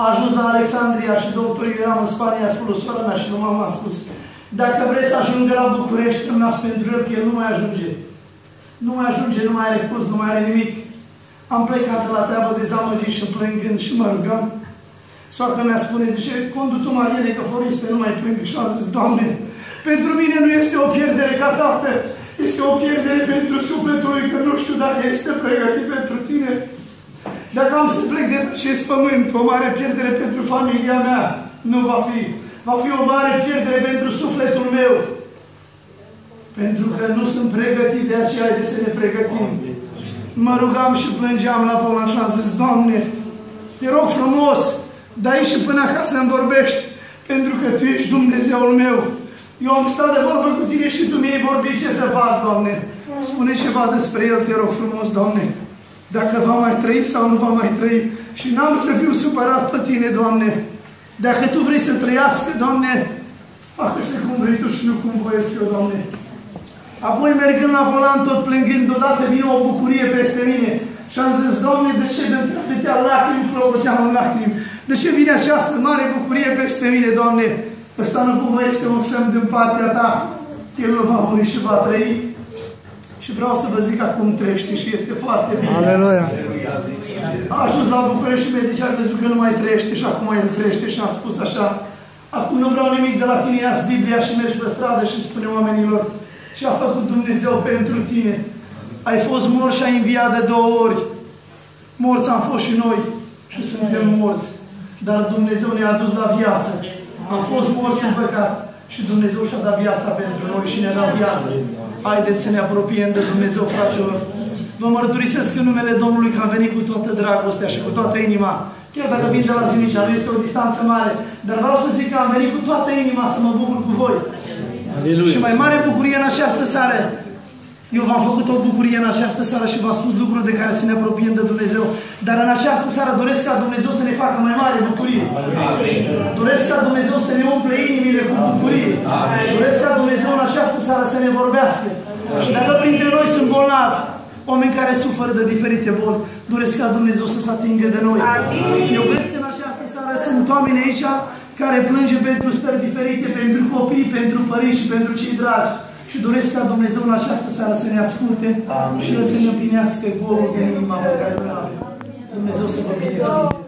A ajuns la Alexandria și doctorul eram în Spania, a spus sora mea și nu mama a spus, dacă vreți să ajungă la București să-mi nasc pentru el, că el nu mai ajunge. Nu mai ajunge, nu mai are curs, nu mai are nimic. Am plecat la treabă dezamăgit și plângând și mă rugam. Soacra mea spune, zice, condutul Mariene că foriste nu mai plâng. Și am zis, Doamne, pentru mine nu este o pierdere ca tată, este o pierdere pentru sufletul lui, că nu știu dacă este pregătit pentru tine. Dacă am să plec de acest pământ, o mare pierdere pentru familia mea, nu va fi. Va fi o mare pierdere pentru sufletul meu. Pentru că nu sunt pregătit, de aceea de să ne pregătim. Mă rugam și plângeam la volan și am zis, Doamne, te rog frumos, dai și până acasă îmi vorbești, pentru că Tu ești Dumnezeul meu. Eu am stat de vorbă cu Tine și Tu mi-ai vorbit ce să fac, Doamne. Spune ceva despre El, te rog frumos, Doamne. Dacă va mai trăi sau nu va mai trăi. Și n-am să fiu supărat pe Tine, Doamne. Dacă Tu vrei să trăiască, Doamne, facă-se cum vrei Tu și nu cum voiesc eu, Doamne. Apoi mergând la volan tot plângând, deodată vine o bucurie peste mine. Și am zis, Doamne, de ce de atâtea lacrimi plouăteam în lacrimi? De ce vine această mare bucurie peste mine, Doamne? Ăsta nu cumva este un semn din partea Ta. El nu va muri și va trăi. Și vreau să vă zic acum trăiește și este foarte bine. Aleluia! A ajuns la București și medicii a crezut că nu mai trăiește și acum el trăiește și am spus așa. Acum nu vreau nimic de la tine, ia Biblia și mergi pe stradă și spune oamenilor ce a făcut Dumnezeu pentru tine. Ai fost mort și ai înviat de două ori. Morți am fost și noi și suntem morți. Dar Dumnezeu ne-a dus la viață. Am fost morți în păcat și Dumnezeu și-a dat viața pentru noi și ne-a dat viață. Haideți să ne apropiem de Dumnezeu, fraților. Vă mărturisesc în numele Domnului că am venit cu toată dragostea și cu toată inima. Chiar dacă vin de la Zimicea, nu este o distanță mare, dar vreau să zic că am venit cu toată inima să mă bucur cu voi. Aleluia. Și mai mare bucurie în această seară. Eu v-am făcut o bucurie în această seară și v-am spus lucruri de care să ne apropiem de Dumnezeu. Dar în această seară doresc ca Dumnezeu să ne facă mai mare bucurie. Doresc ca Dumnezeu să ne umple inimile cu bucurie. Doresc ca Dumnezeu în această seară să ne vorbească. Și dacă printre noi sunt bolnavi, oameni care suferă de diferite boli, doresc ca Dumnezeu să se atingă de noi. Eu cred că în această seară sunt oameni aici care plânge pentru stări diferite, pentru copii, pentru părinți și pentru cei dragi. Și doresc ca Dumnezeu în această seară să ne asculte Amin. și să ne împlinească golul de inima pe care Dumnezeu să vă binecuvânteze.